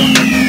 Musik